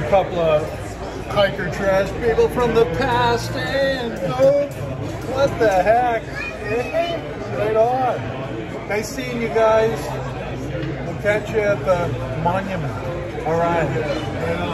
couple of hiker trash people from the past, and oh, what the heck? Right on. Nice seeing you guys. We'll catch you at the monument. All right.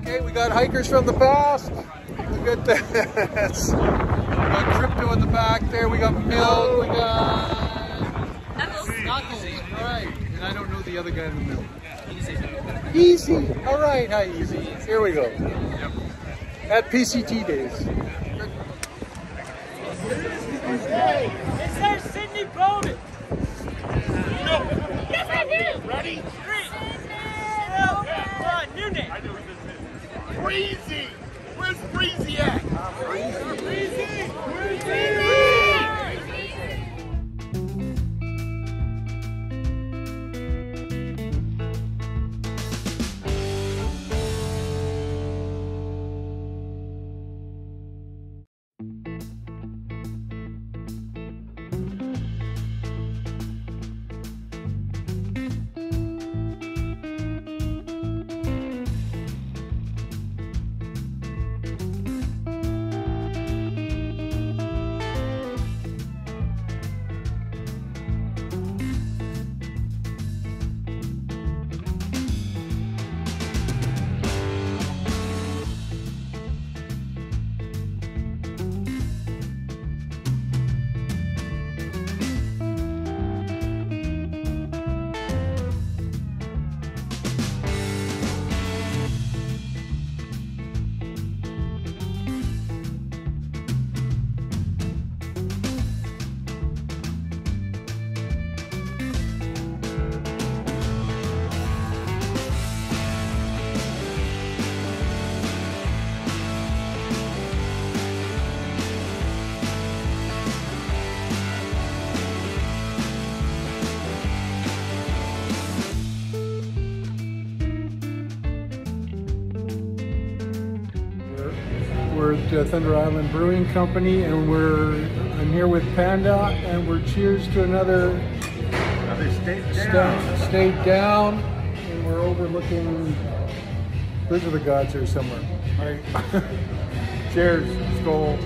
Okay, we got hikers from the past. We got this. We got crypto in the back there. We got milk. We got Knuckles. All right, and I don't know the other guy in the middle. Easy. Easy. All right, hi Easy. Here we go. At PCT days. Hey, it says Sydney Bowman. Yes, I did. Ready? Breezy! Where's Breezy at? We're at uh, Thunder Island Brewing Company, and we're I'm here with Panda, and we're cheers to another Another state sta- state down, and we're overlooking. Those are the gods here somewhere. All right. cheers, skull.